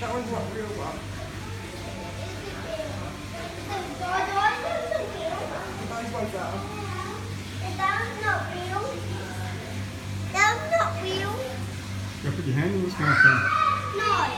That one's not real one. Those ones are. That's not real. That's not real. Go put your hand in his mouth then. No.